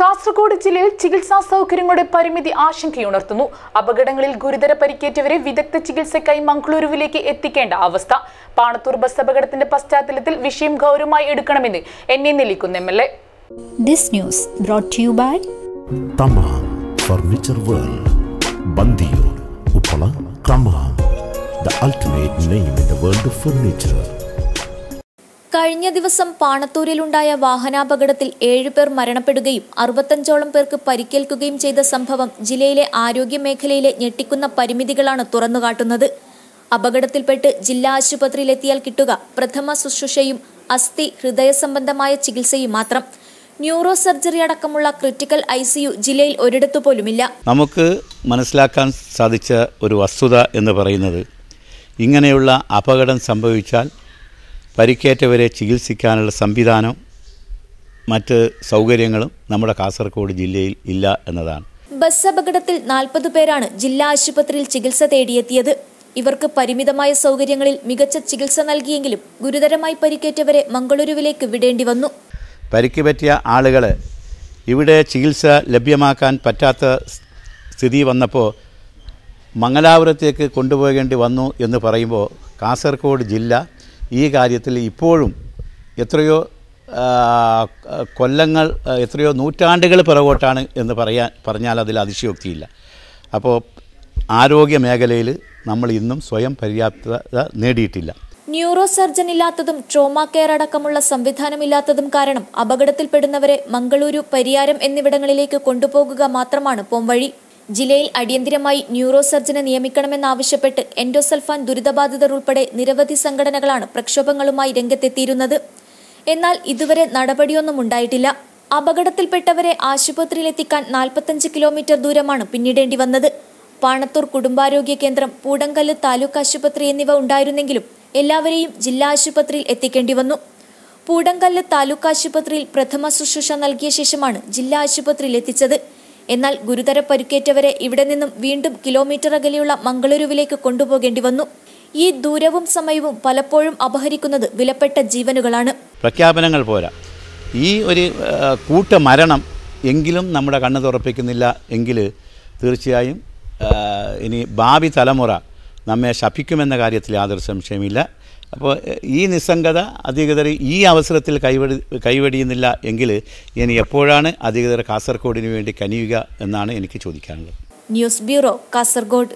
കാസർഗോഡ് ജില്ലയിൽ ചികിത്സാ സൗകര്യങ്ങളുടെ പരിമിതി ആശങ്കയുണർത്തുന്നു. അപകടങ്ങളിൽ ഗുരുതര പരിക്കേറ്റവരെ വിദഗ്ധ ചികിത്സയ്ക്കായി മംഗളൂരുവിലേക്ക് എത്തിക്കേണ്ട അവസ്ഥ. പാണത്തൂർ ബസ് അപകടത്തിന്റെ പശ്ചാത്തലത്തിൽ വിഷയം ഗൗരവമായി എടുക്കണമെന്ന് എന്നെ നിലയ്ക്കുന്ന M L A. This news brought to you by Thamam furniture world Bandiyur Uppala Thamam the ultimate name in the world of furniture കഴിഞ്ഞ ദിവസം പാണത്തൂരിലുണ്ടായ വാഹനാപകടത്തിൽ ഏഴുപേർ മരണപ്പെടുകയും അറുപത്തഞ്ചോളം പേർക്ക് പരിക്കേൽക്കുകയും ചെയ്ത സംഭവം ജില്ലയിലെ ആരോഗ്യ മേഖലയിലെ ഞെട്ടിക്കുന്ന പരിമിതികളാണ് തുറന്നുകാട്ടുന്നത്. അപകടത്തിൽപ്പെട്ട് ജില്ലാ ആശുപത്രിയിലെത്തിയാൽ കിട്ടുക പ്രഥമ ശുശ്രൂഷയും അസ്ഥി ഹൃദയ സംബന്ധമായ ചികിത്സയും മാത്രം. ന്യൂറോ സർജറി അടക്കമുള്ള ക്രിട്ടിക്കൽ ഐ സിയു ജില്ലയിൽ ഒരിടത്തു പോലുമില്ല. നമുക്ക് മനസ്സിലാക്കാൻ സാധിച്ച ഒരു വസ്തുത എന്ന് പറയുന്നത് ഇങ്ങനെയുള്ള അപകടം സംഭവിച്ചാൽ പരിക്കേറ്റവരെ ചികിത്സിക്കാനുള്ള സംവിധാനം മറ്റ് സൗകര്യങ്ങളും നമ്മുടെ കാസർഗോഡ് ജില്ലയിൽ ഇല്ല എന്നതാണ്. ബസ് അപകടത്തിൽ നാൽപ്പത് പേരാണ് ജില്ലാ ആശുപത്രിയിൽ ചികിത്സ തേടിയെത്തിയത്. ഇവർക്ക് പരിമിതമായ സൗകര്യങ്ങളിൽ മികച്ച ചികിത്സ നൽകിയെങ്കിലും ഗുരുതരമായി പരിക്കേറ്റവരെ മംഗളൂരുവിലേക്ക് വിടേണ്ടി വന്നു. പരിക്ക് പറ്റിയ ആളുകൾ ഇവിടെ ചികിത്സ ലഭ്യമാക്കാൻ പറ്റാത്ത സ്ഥിതി വന്നപ്പോൾ മംഗലാപുരത്തേക്ക് കൊണ്ടുപോകേണ്ടി വന്നു എന്ന് പറയുമ്പോൾ കാസർഗോഡ് ജില്ല ഈ കാര്യത്തിൽ ഇപ്പോഴും എത്രയോ കൊല്ലങ്ങൾ എത്രയോ നൂറ്റാണ്ടുകൾ പിറകോട്ടാണ് എന്ന് പറയാൻ പറഞ്ഞാൽ അതിൽ അതിശയോക്തിയില്ല. അപ്പോൾ ആരോഗ്യ മേഖലയിൽ നമ്മൾ ഇന്നും സ്വയം പര്യാപ്തത നേടിയിട്ടില്ല. ന്യൂറോ സർജൻ ഇല്ലാത്തതും ട്രോമ കെയർ അടക്കമുള്ള സംവിധാനമില്ലാത്തതും കാരണം അപകടത്തിൽപ്പെടുന്നവരെ മംഗളൂരു പരിയാരം എന്നിവിടങ്ങളിലേക്ക് കൊണ്ടുപോകുക മാത്രമാണ് പോംവഴി. ജില്ലയിൽ അടിയന്തിരമായി ന്യൂറോ സർജനെ നിയമിക്കണമെന്നാവശ്യപ്പെട്ട് എൻഡോസൾഫാൻ ദുരിതബാധിതർ ഉൾപ്പെടെ നിരവധി സംഘടനകളാണ് പ്രക്ഷോഭങ്ങളുമായി രംഗത്തെത്തിയിരുന്നത്. എന്നാൽ ഇതുവരെ നടപടിയൊന്നും ഉണ്ടായിട്ടില്ല. അപകടത്തിൽപ്പെട്ടവരെ ആശുപത്രിയിലെത്തിക്കാൻ നാൽപ്പത്തഞ്ച് കിലോമീറ്റർ ദൂരമാണ് പിന്നിടേണ്ടി വന്നത്. പാണത്തൂർ കുടുംബാരോഗ്യ കേന്ദ്രം പൂടങ്കല്ല് താലൂക്ക് ആശുപത്രി എന്നിവ ഉണ്ടായിരുന്നെങ്കിലും എല്ലാവരെയും ജില്ലാ ആശുപത്രിയിൽ എത്തിക്കേണ്ടി വന്നു. പൂടങ്കല്ല് താലൂക്ക് ആശുപത്രിയിൽ പ്രഥമ ശുശ്രൂഷ നൽകിയ ശേഷമാണ് ജില്ലാ ആശുപത്രിയിൽ എത്തിച്ചത്. എന്നാൽ ഗുരുതര പരിക്കേറ്റവരെ ഇവിടെ നിന്നും വീണ്ടും കിലോമീറ്റർ അകലെയുള്ള മംഗളൂരുവിലേക്ക് കൊണ്ടുപോകേണ്ടി വന്നു. ഈ ദൂരവും സമയവും പലപ്പോഴും അപഹരിക്കുന്നത് വിലപ്പെട്ട ജീവനുകളാണ്. പ്രഖ്യാപനങ്ങൾ പോരാ. ഈ ഒരു കൂട്ട മരണം എങ്കിലും നമ്മുടെ കണ്ണ് തുറപ്പിക്കുന്നില്ല എങ്കിൽ തീർച്ചയായും ഇനി ഭാവി തലമുറ നമ്മെ ശപിക്കുമെന്ന കാര്യത്തിൽ യാതൊരു സംശയമില്ല അപ്പോൾ ഈ നിസ്സംഗത അധികൃതർ ഈ അവസരത്തിൽ കൈവടി കൈവടിയുന്നില്ല എങ്കിൽ ഇനി എപ്പോഴാണ് അധികൃതർ കാസർഗോഡിന് വേണ്ടി കനിയുക എന്നാണ് എനിക്ക് ചോദിക്കാനുള്ളത്. News bureau Kasaragod.